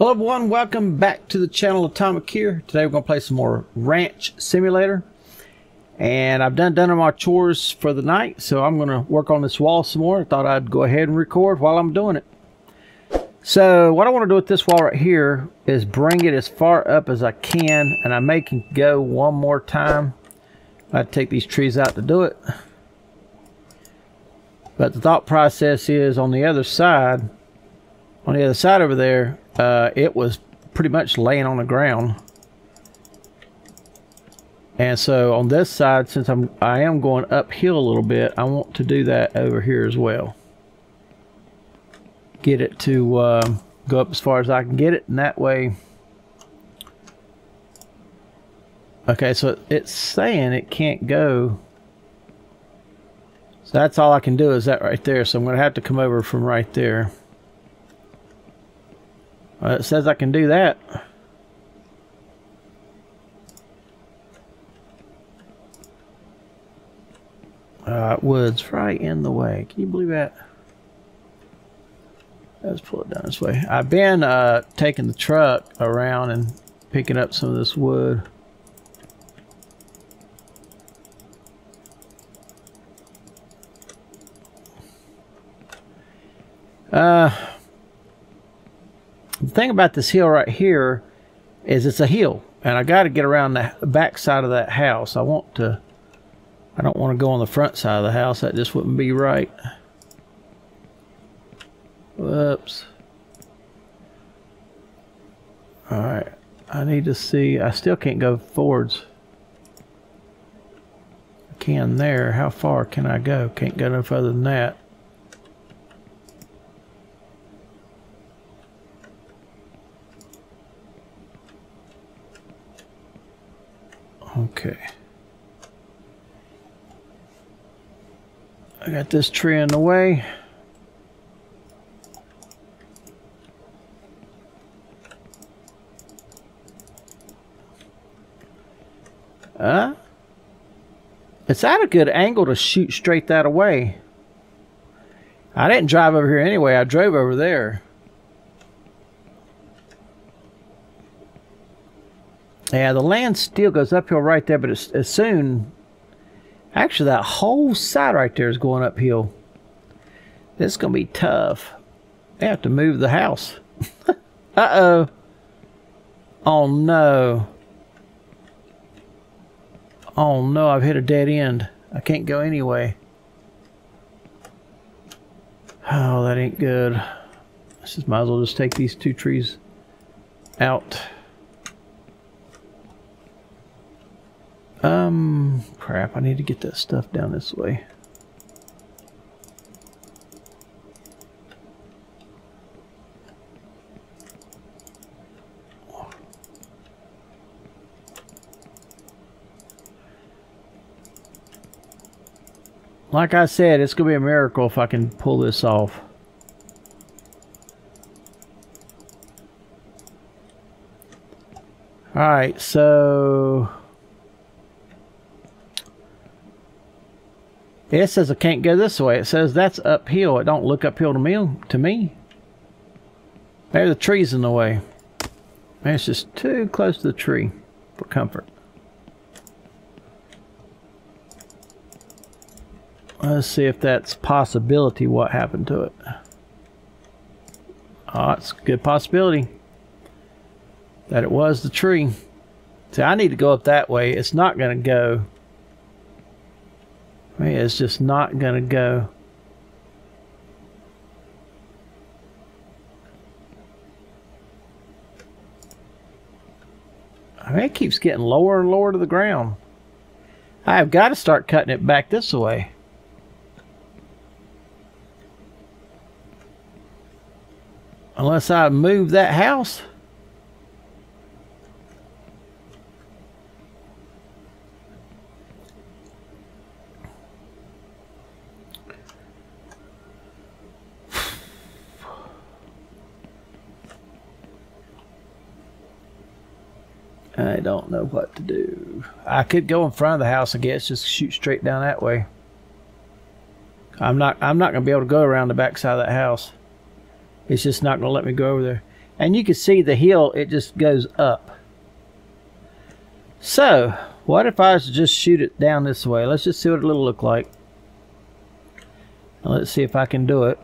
Hello everyone, welcome back to the channel Atomic here. Today we're going to play some more Ranch Simulator. And I've done done my chores for the night, so I'm going to work on this wall some more. I thought I'd go ahead and record while I'm doing it. So what I want to do with this wall right here is bring it as far up as I can, and I may can go one more time. I take these trees out to do it. But the thought process is on the other side, on the other side over there, uh, it was pretty much laying on the ground. And so on this side, since I'm I am going uphill a little bit, I want to do that over here as well. Get it to uh, go up as far as I can get it, and that way. Okay, so it's saying it can't go. So that's all I can do is that right there. So I'm going to have to come over from right there. Uh, it says I can do that. Uh, wood's right in the way. Can you believe that? Let's pull it down this way. I've been uh, taking the truck around and picking up some of this wood. Uh, the thing about this hill right here is it's a hill and I got to get around the back side of that house. I want to, I don't want to go on the front side of the house. That just wouldn't be right. Whoops. Alright. I need to see. I still can't go forwards. I can there. How far can I go? Can't go no further than that. Okay. I got this tree in the way. Uh, it's at a good angle to shoot straight that away. I didn't drive over here anyway. I drove over there. Yeah, the land still goes uphill right there, but as soon... Actually, that whole side right there is going uphill. This is going to be tough. They have to move the house. Uh-oh. Oh, no. Oh, no, I've hit a dead end. I can't go anyway. Oh, that ain't good. I just might as well just take these two trees out. Um, crap, I need to get that stuff down this way. Like I said, it's going to be a miracle if I can pull this off. Alright, so... It says I can't go this way. It says that's uphill. It don't look uphill to me. To me. Maybe the tree's in the way. Maybe it's just too close to the tree for comfort. Let's see if that's possibility what happened to it. Oh, it's a good possibility that it was the tree. See, I need to go up that way. It's not going to go it's just not going to go. I mean, it keeps getting lower and lower to the ground. I have got to start cutting it back this way. Unless I move that house. I know what to do. I could go in front of the house, I guess, just shoot straight down that way. I'm not I'm not gonna be able to go around the back side of that house. It's just not gonna let me go over there. And you can see the hill, it just goes up. So, what if I was to just shoot it down this way? Let's just see what it'll look like. Let's see if I can do it.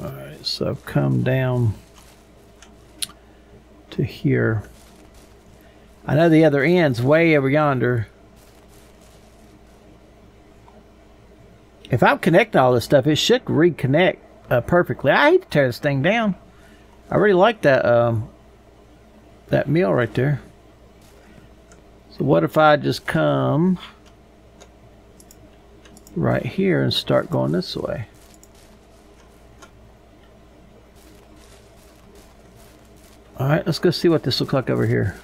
Alright, so I've come down to here. I know the other end's way over yonder. If I'm connecting all this stuff, it should reconnect uh, perfectly. I hate to tear this thing down. I really like that um, that mill right there. So what if I just come right here and start going this way? Alright, let's go see what this looks like over here.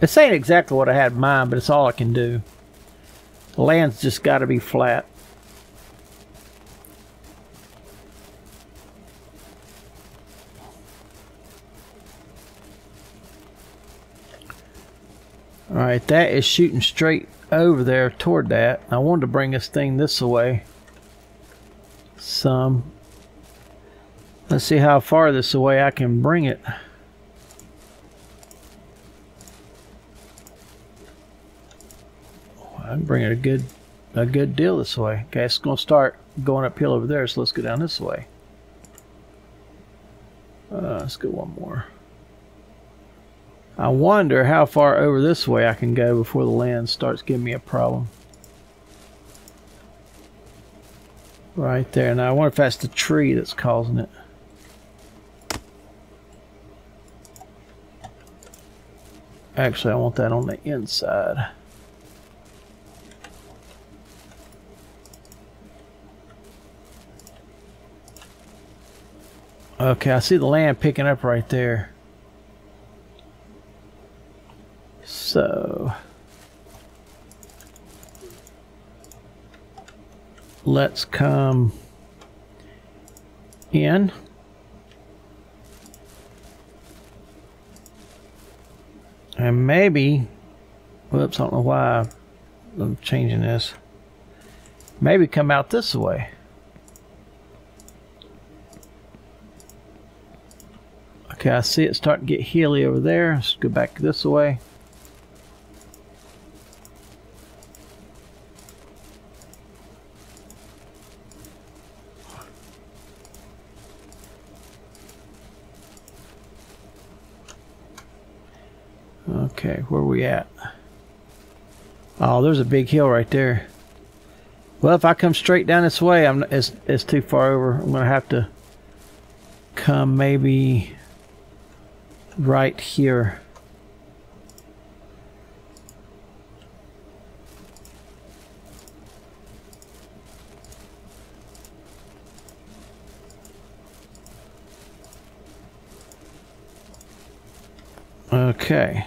This ain't exactly what I had in mind, but it's all I can do. The land's just got to be flat. Alright, that is shooting straight over there toward that. I wanted to bring this thing this way some Let's see how far this away I can bring it. I can bring it a good a good deal this way. Okay, it's going to start going uphill over there, so let's go down this way. Uh, let's go one more. I wonder how far over this way I can go before the land starts giving me a problem. Right there. Now I wonder if that's the tree that's causing it. Actually, I want that on the inside. Okay, I see the land picking up right there. So... Let's come in. And maybe, whoops, I don't know why I'm changing this. Maybe come out this way. Okay, I see it starting to get hilly over there. Let's go back this way. Where are we at? Oh, there's a big hill right there. Well, if I come straight down this way, I'm it's it's too far over. I'm gonna have to come maybe right here. Okay.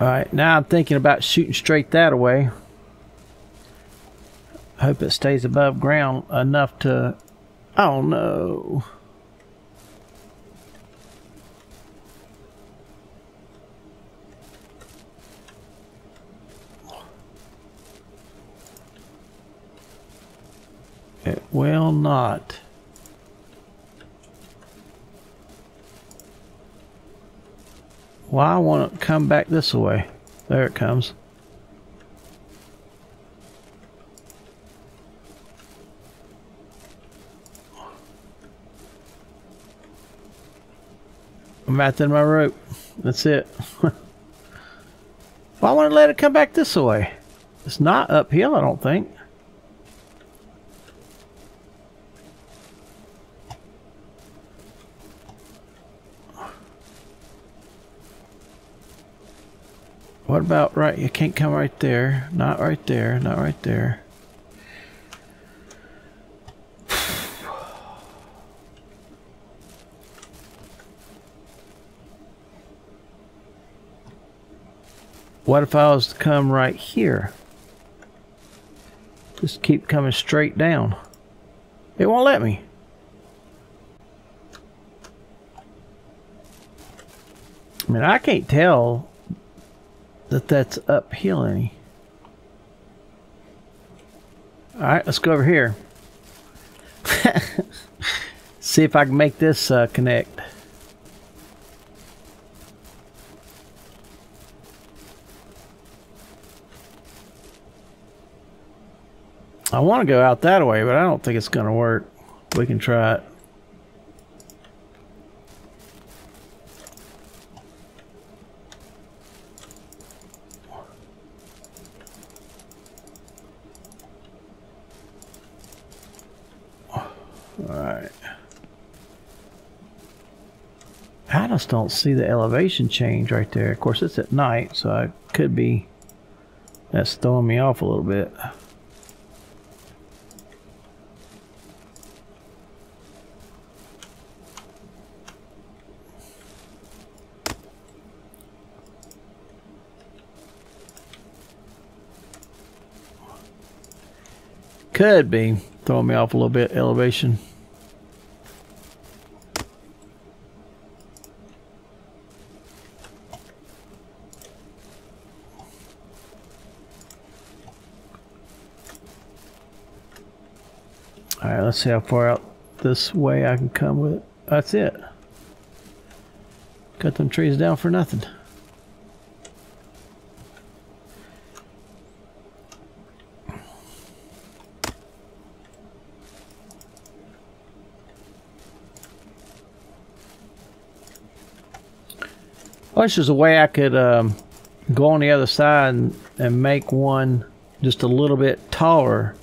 Alright, now I'm thinking about shooting straight that away. Hope it stays above ground enough to... Oh no. It will not. Well, I want to come back this way. There it comes. I'm at the my rope. That's it. well, I want to let it come back this way. It's not uphill, I don't think. About right? You can't come right there. Not right there. Not right there. what if I was to come right here? Just keep coming straight down. It won't let me. I mean, I can't tell that that's uphill any. Alright, let's go over here. See if I can make this uh, connect. I want to go out that way, but I don't think it's going to work. We can try it. Don't see the elevation change right there. Of course, it's at night, so I could be that's throwing me off a little bit. Could be throwing me off a little bit elevation. Alright, let's see how far out this way I can come with it. That's it. Cut them trees down for nothing. Wish there's a way I could um, go on the other side and, and make one just a little bit taller.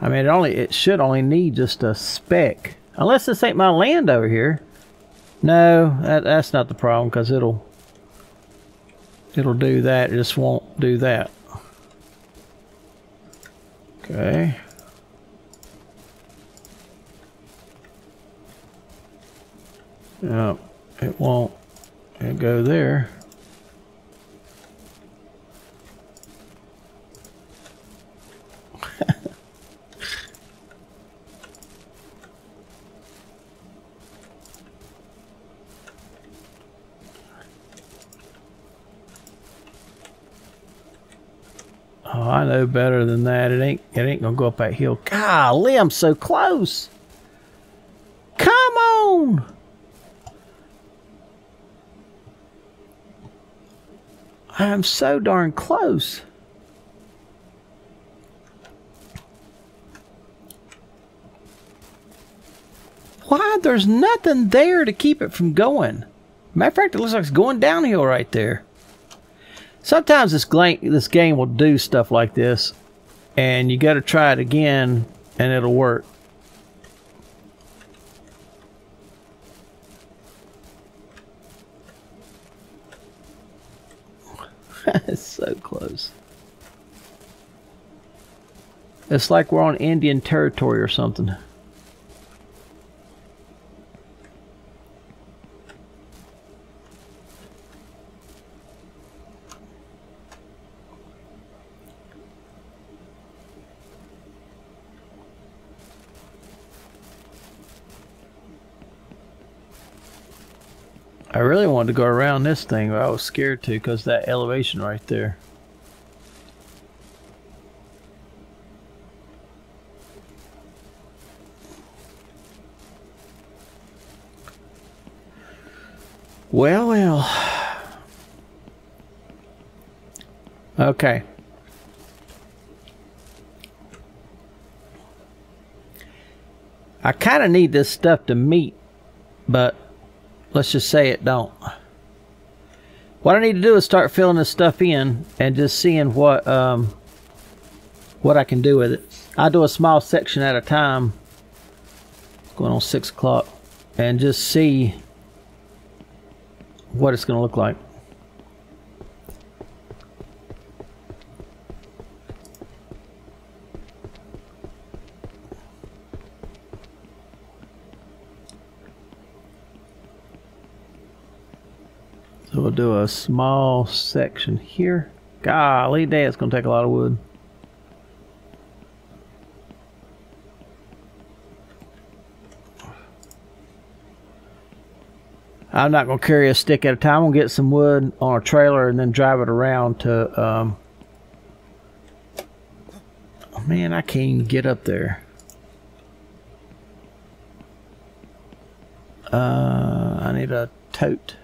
I mean, it only it should only need just a speck. Unless this ain't my land over here. No, that, that's not the problem because it'll it'll do that. It just won't do that. Okay. No, it won't and go there. Oh, I know better than that. It ain't it ain't gonna go up that hill. Golly, I'm so close. Come on. I am so darn close. Why? There's nothing there to keep it from going. Matter of fact, it looks like it's going downhill right there. Sometimes this, this game will do stuff like this, and you got to try it again, and it'll work. it's so close. It's like we're on Indian territory or something. I really wanted to go around this thing, but I was scared to because that elevation right there. Well, well. Okay. I kind of need this stuff to meet, but let's just say it don't. What I need to do is start filling this stuff in and just seeing what um, what I can do with it. I do a small section at a time, going on six o'clock, and just see what it's going to look like. Do a small section here. Golly, that's going to take a lot of wood. I'm not going to carry a stick at a time. I'm going to get some wood on a trailer and then drive it around to... Um, oh man, I can't even get up there. Uh, I need a tote.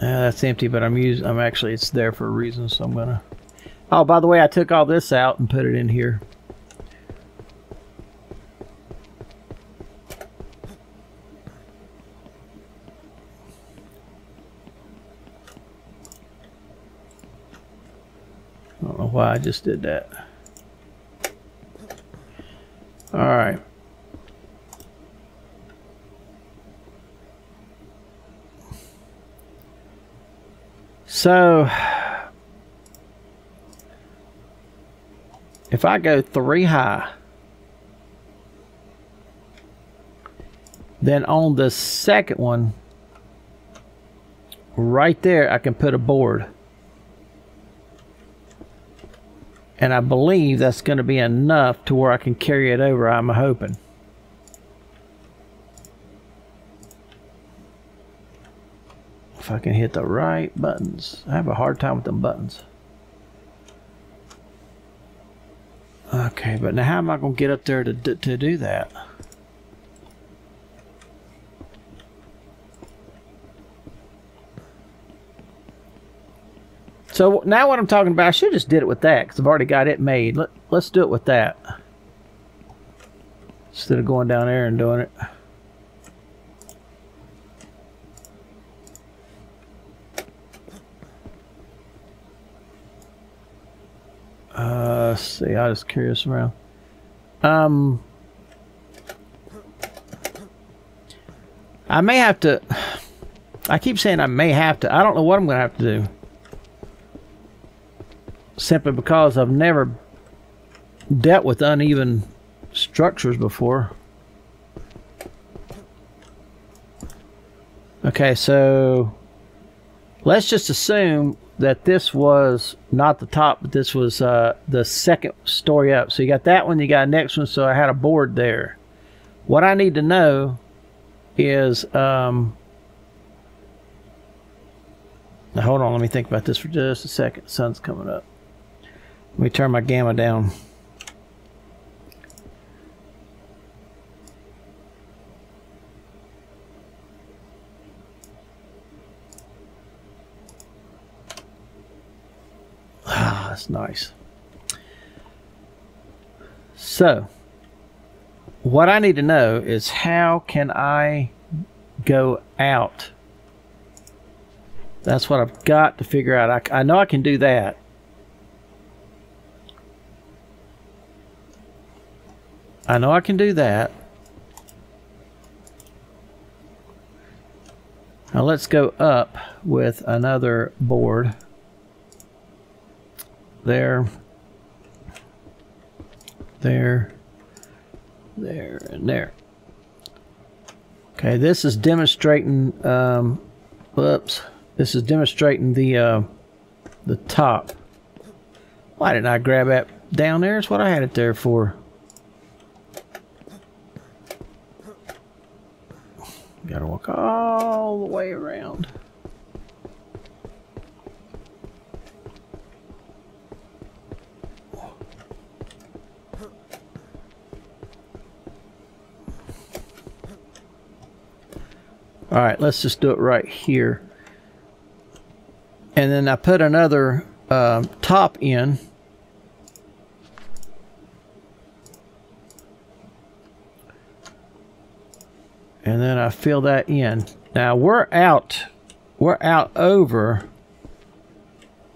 Yeah, that's empty, but I'm using. I'm actually it's there for a reason, so I'm gonna. Oh, by the way, I took all this out and put it in here. I don't know why I just did that. All right. So, if I go three high, then on the second one, right there, I can put a board. And I believe that's going to be enough to where I can carry it over, I'm hoping. If I can hit the right buttons. I have a hard time with them buttons. Okay, but now how am I going to get up there to, to do that? So now what I'm talking about, I should just did it with that because I've already got it made. Let, let's do it with that. Instead of going down there and doing it. Uh, see, just carry this around. Um, I may have to, I keep saying I may have to, I don't know what I'm going to have to do simply because I've never dealt with uneven structures before. Okay, so let's just assume that this was not the top, but this was uh, the second story up. So you got that one, you got next one, so I had a board there. What I need to know is, um, now hold on, let me think about this for just a second. Sun's coming up. Let me turn my gamma down. Ah, that's nice. So, what I need to know is how can I go out? That's what I've got to figure out. I, I know I can do that. I know I can do that. Now let's go up with another board. There. There. There and there. Okay, this is demonstrating, um, whoops. This is demonstrating the, uh, the top. Why didn't I grab that down there? It's what I had it there for. Gotta walk all the way around. All right, let's just do it right here. And then I put another uh, top in and then I fill that in. Now we're out, we're out over,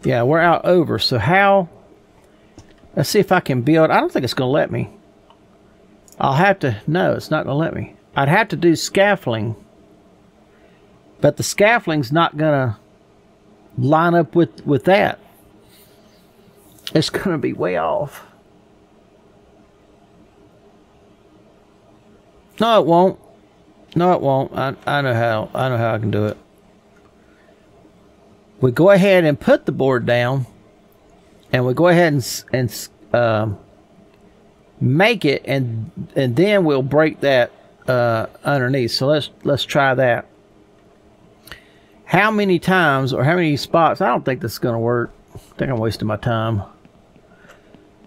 yeah, we're out over. So how, let's see if I can build, I don't think it's going to let me. I'll have to, no, it's not going to let me. I'd have to do scaffolding, but the scaffolding's not going to line up with, with that. It's going to be way off. No, it won't. No, it won't. I, I know how. I know how I can do it. We go ahead and put the board down, and we go ahead and and um, make it, and and then we'll break that uh, underneath. So let's let's try that. How many times or how many spots? I don't think this is going to work. I think I'm wasting my time.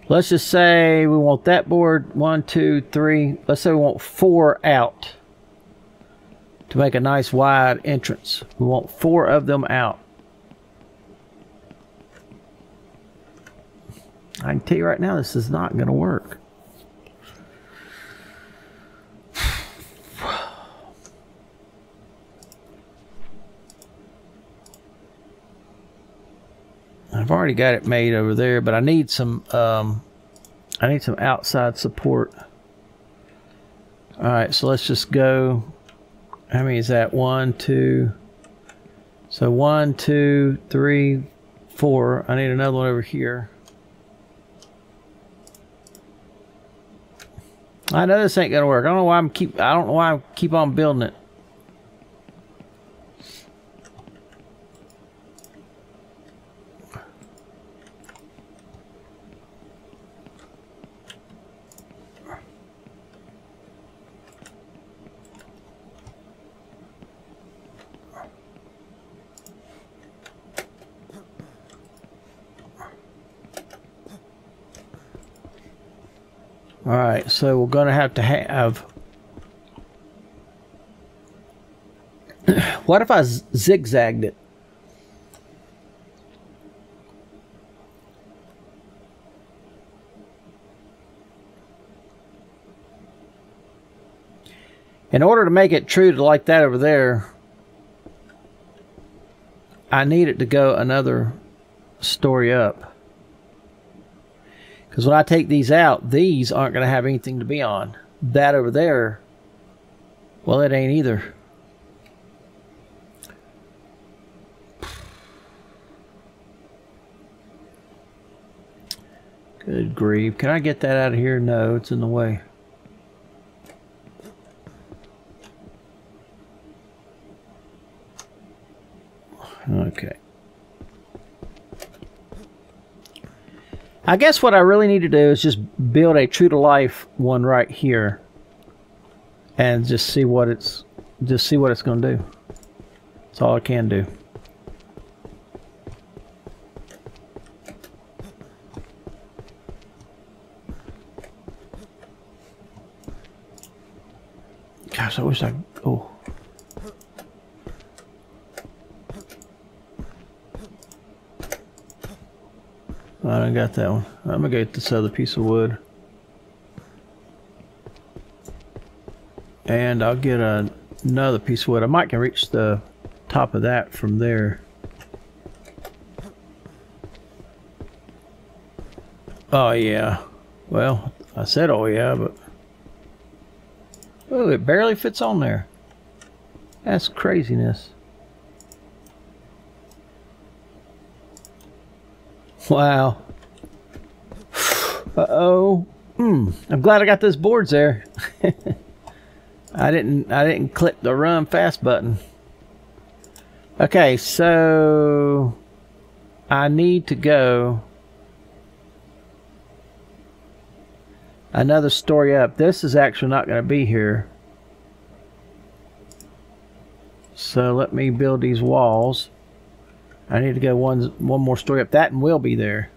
Let's just say we want that board one, two, three. Let's say we want four out to make a nice wide entrance. We want four of them out. I can tell you right now, this is not going to work. I've already got it made over there, but I need some um, I need some outside support. All right, so let's just go. How many is that? One, two. So one, two, three, four. I need another one over here. I know this ain't gonna work. I don't know why I'm keep. I don't know why I keep on building it. All right, so we're going to have to have. what if I zigzagged it? In order to make it true to like that over there, I need it to go another story up. Because when I take these out, these aren't going to have anything to be on. That over there, well, it ain't either. Good grief. Can I get that out of here? No, it's in the way. Okay. I guess what I really need to do is just build a true to life one right here and just see what it's just see what it's going to do. That's all I can do. Gosh, I wish I oh I don't got that one. I'm gonna get this other piece of wood. And I'll get a, another piece of wood. I might can reach the top of that from there. Oh yeah. Well, I said oh yeah, but... Oh, it barely fits on there. That's craziness. Wow. Uh-oh. Hmm. I'm glad I got those boards there. I didn't I didn't click the run fast button. Okay, so I need to go another story up. This is actually not going to be here. So let me build these walls. I need to go one one more story up. That and we'll be there.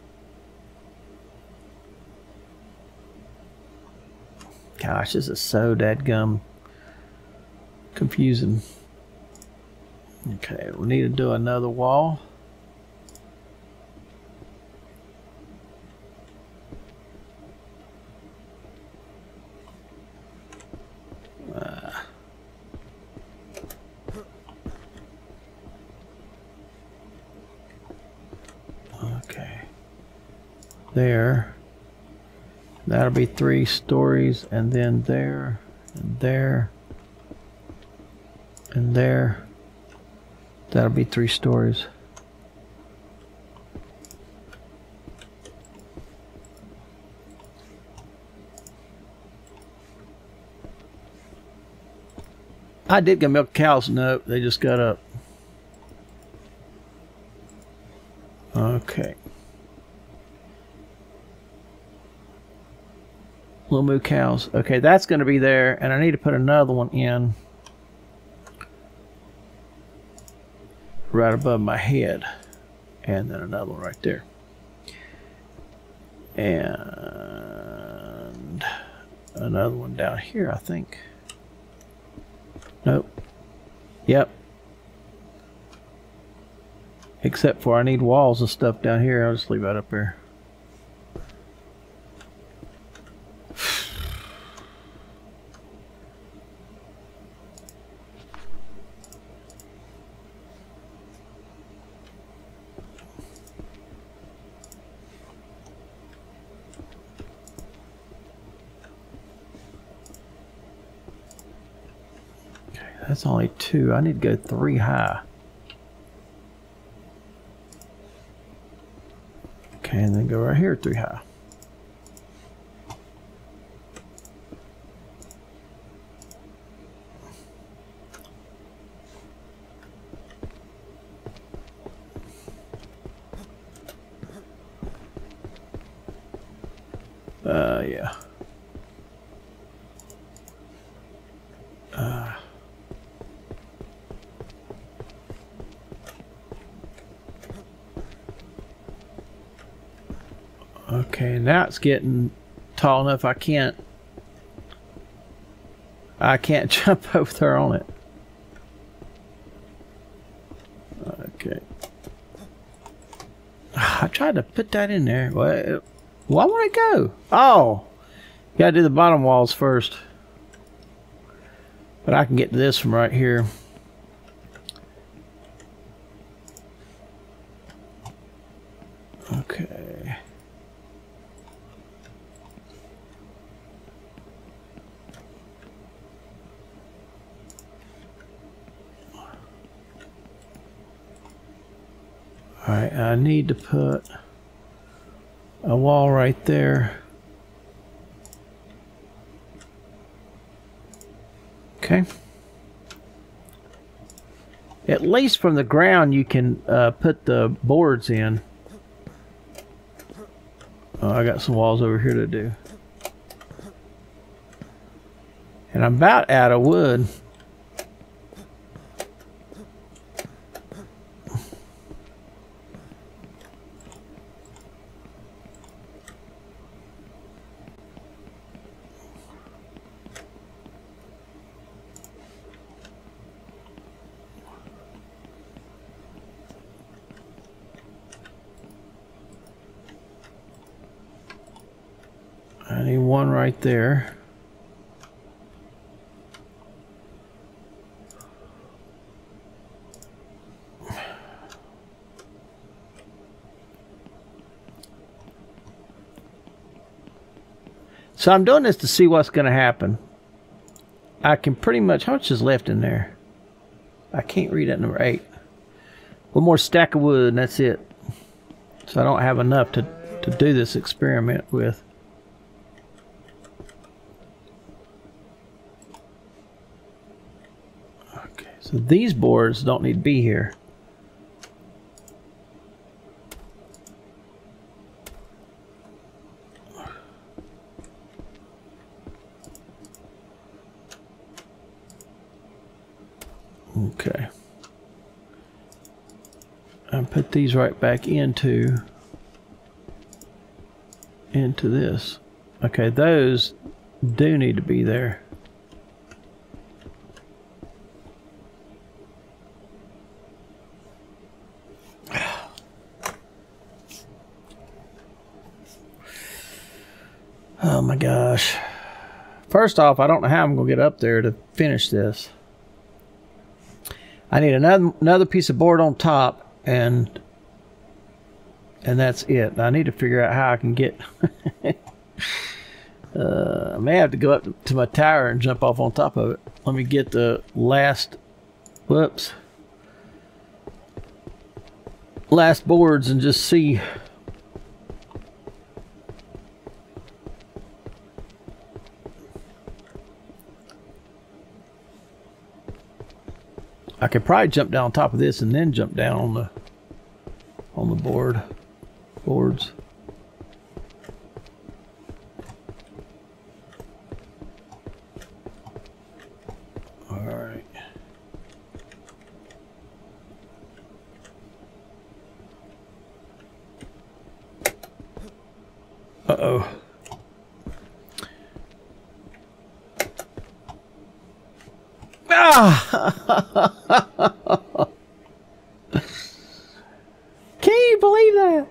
Gosh, this is so dead gum confusing. Okay, we need to do another wall. there. That'll be three stories, and then there, and there, and there. That'll be three stories. I did get milk cows. Nope, they just got up. Okay. Little moo cows. Okay, that's going to be there, and I need to put another one in right above my head, and then another one right there. And another one down here, I think. Nope. Yep. Except for I need walls and stuff down here. I'll just leave that up there. That's only two. I need to go three high. Okay, and then go right here three high. Uh, yeah. It's getting tall enough I can't I can't jump over there on it. Okay. Ah, I tried to put that in there. Why, why won't it go? Oh, gotta do the bottom walls first. But I can get to this from right here. Okay. Alright, I need to put a wall right there. Okay. At least from the ground you can uh, put the boards in. Oh, I got some walls over here to do. And I'm about out of wood. Need one right there. So I'm doing this to see what's going to happen. I can pretty much, how much is left in there? I can't read that number eight. One more stack of wood and that's it. So I don't have enough to, to do this experiment with. So these boards don't need to be here. Okay. And put these right back into into this. Okay, those do need to be there. Oh my gosh. First off, I don't know how I'm going to get up there to finish this. I need another another piece of board on top and and that's it. I need to figure out how I can get uh, I may have to go up to my tower and jump off on top of it. Let me get the last whoops last boards and just see I could probably jump down on top of this and then jump down on the on the board boards. All right. Uh-oh. Ah! Can you believe that?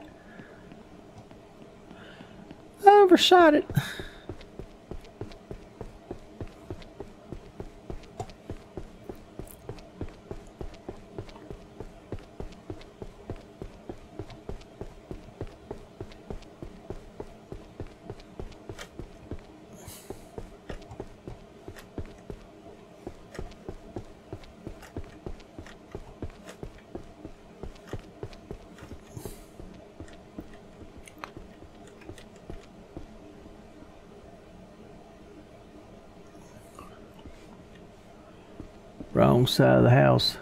I shot it. Wrong side of the house.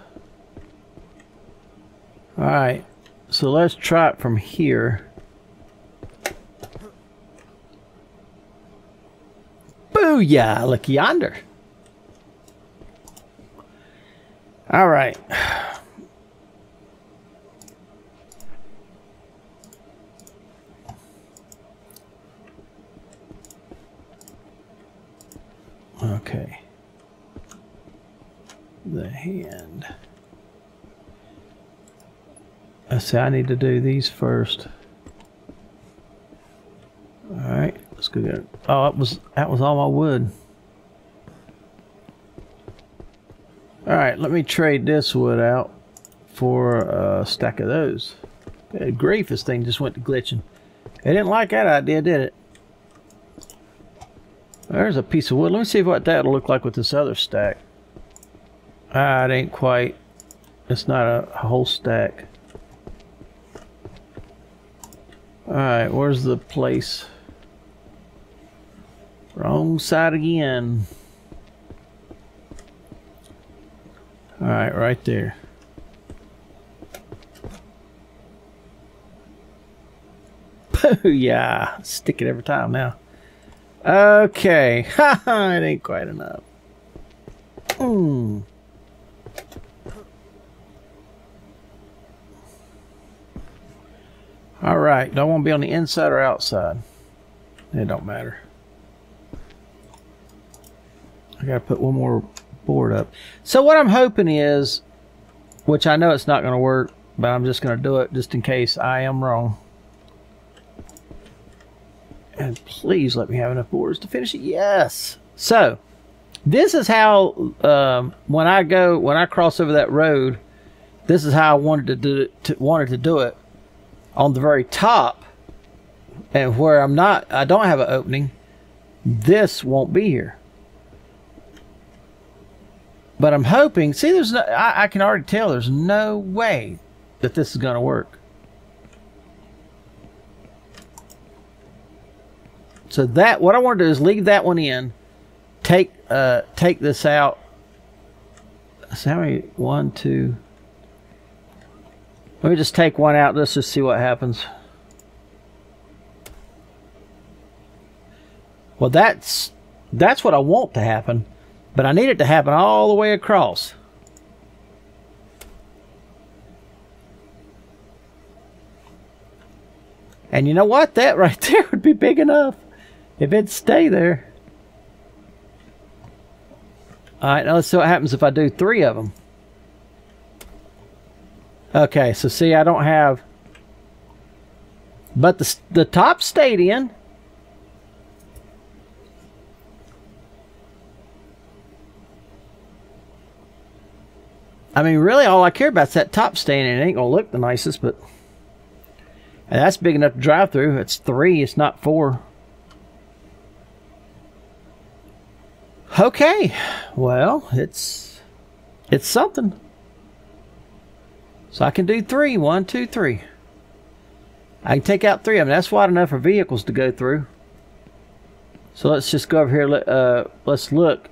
Alright, so let's try it from here. Booyah! Look yonder. Alright. Okay the hand. I say I need to do these first. Alright, let's go get it. Oh, that was, that was all my wood. Alright, let me trade this wood out for a stack of those. Good grief, this thing just went to glitching. It didn't like that idea, did it? There's a piece of wood. Let me see what that'll look like with this other stack. Ah, it ain't quite. It's not a whole stack. Alright, where's the place? Wrong side again. Alright, right there. yeah, stick it every time now. Okay, it ain't quite enough. Hmm. Right, do I want to be on the inside or outside? It don't matter. I gotta put one more board up. So what I'm hoping is, which I know it's not gonna work, but I'm just gonna do it just in case I am wrong. And please let me have enough boards to finish it. Yes. So this is how um, when I go when I cross over that road, this is how I wanted to do it, to, wanted to do it on the very top and where I'm not, I don't have an opening, this won't be here. But I'm hoping, see, there's no, I, I can already tell there's no way that this is going to work. So that, what I want to do is leave that one in, take, uh, take this out. So how many, one, two, let me just take one out. Let's just see what happens. Well, that's that's what I want to happen, but I need it to happen all the way across. And you know what? That right there would be big enough if it'd stay there. All right, now let's see what happens if I do three of them. Okay, so see, I don't have... But the, the top stayed in. I mean, really, all I care about is that top in. It ain't going to look the nicest, but... And that's big enough to drive through. It's three, it's not four. Okay, well, it's... It's something. So I can do three. One, two, three. I can take out three of them. That's wide enough for vehicles to go through. So let's just go over here. Uh, let's look.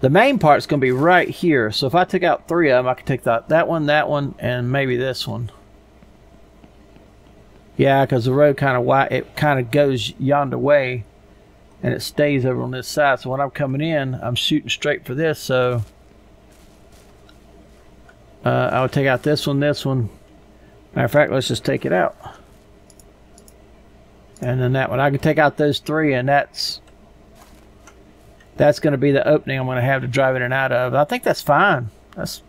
the main part's going to be right here. So if I took out three of them, I could take that, that one, that one, and maybe this one. Yeah, because the road kind of wide, it kind of goes yonder way, and it stays over on this side. So when I'm coming in, I'm shooting straight for this. So uh, I would take out this one, this one. Matter of fact, let's just take it out. And then that one. I can take out those three, and that's that's going to be the opening I'm going to have to drive in and out of. I think that's fine. That's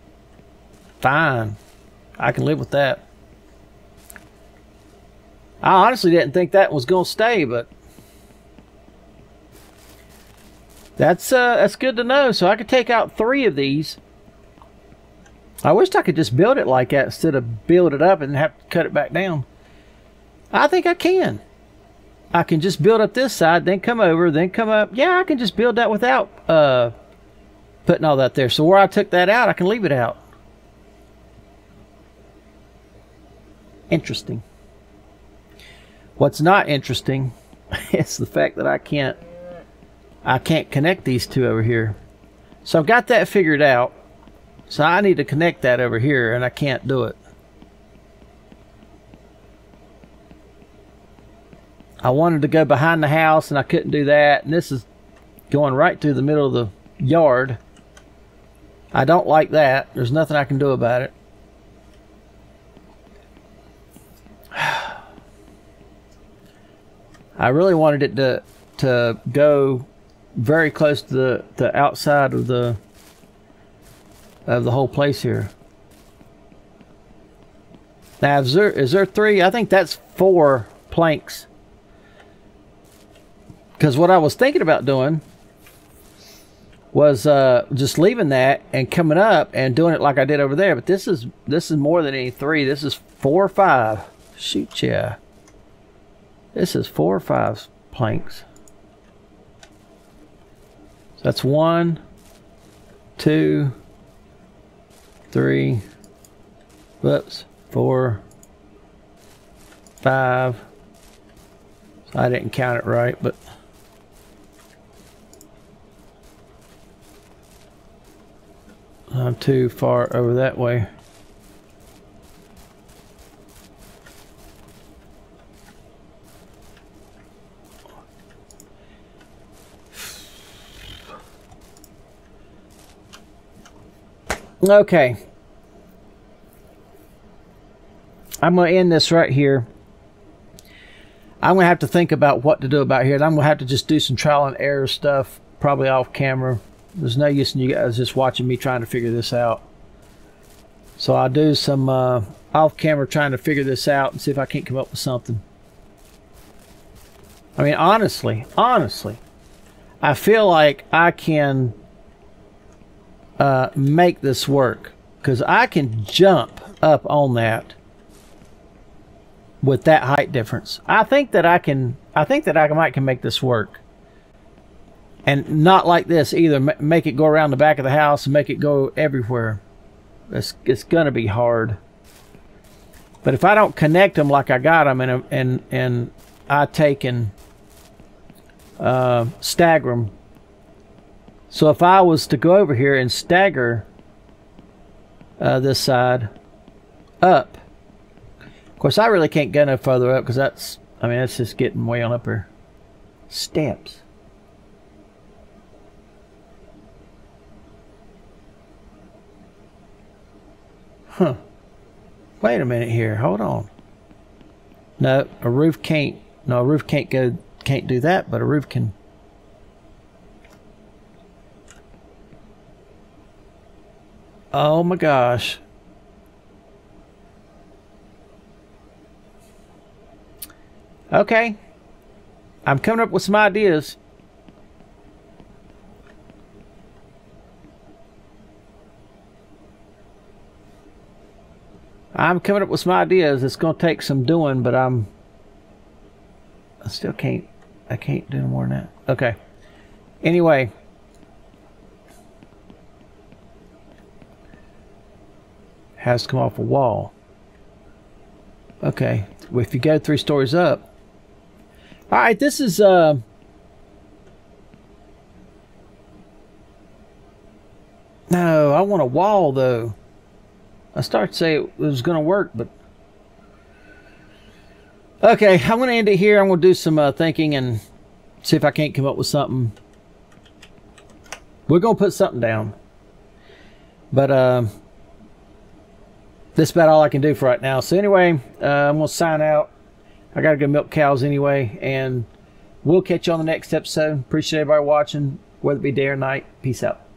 fine. I can live with that. I honestly didn't think that was going to stay, but that's uh, that's good to know. So I could take out three of these. I wished I could just build it like that instead of build it up and have to cut it back down. I think I can. I can just build up this side, then come over, then come up. Yeah, I can just build that without uh, putting all that there. So where I took that out, I can leave it out. Interesting. What's not interesting is the fact that I can't I can't connect these two over here. So I've got that figured out. So I need to connect that over here and I can't do it. I wanted to go behind the house and I couldn't do that. And this is going right through the middle of the yard. I don't like that. There's nothing I can do about it. I really wanted it to to go very close to the, the outside of the of the whole place here. Now, is there, is there three? I think that's four planks. Because what I was thinking about doing was uh, just leaving that and coming up and doing it like I did over there. But this is this is more than any three. This is four or five. Shoot, yeah. This is four or five planks. So that's one, two, three, whoops, four, five. So I didn't count it right, but I'm too far over that way. Okay. I'm going to end this right here. I'm going to have to think about what to do about here. I'm going to have to just do some trial and error stuff, probably off camera. There's no use in you guys just watching me trying to figure this out. So I'll do some uh, off camera trying to figure this out and see if I can't come up with something. I mean, honestly, honestly, I feel like I can uh, make this work because I can jump up on that with that height difference. I think that I can. I think that I might can make this work, and not like this either. Make it go around the back of the house and make it go everywhere. It's it's gonna be hard. But if I don't connect them like I got them and and and I take and uh, stagger them so if I was to go over here and stagger uh, this side up, of course I really can't go no further up because that's, I mean, that's just getting way on up here. Steps. Huh. Wait a minute here. Hold on. No, a roof can't. No, a roof can't go. Can't do that. But a roof can Oh my gosh. Okay. I'm coming up with some ideas. I'm coming up with some ideas. It's going to take some doing, but I'm... I still can't... I can't do more than that. Okay. Anyway, has come off a wall. Okay, well, if you go three stories up. All right, this is uh, no, I want a wall though. I started to say it was going to work, but okay, I'm going to end it here. I'm going to do some uh, thinking and see if I can't come up with something. We're going to put something down, but uh, that's about all I can do for right now. So anyway, uh, I'm going to sign out. I got to go milk cows anyway, and we'll catch you on the next episode. Appreciate everybody watching, whether it be day or night. Peace out.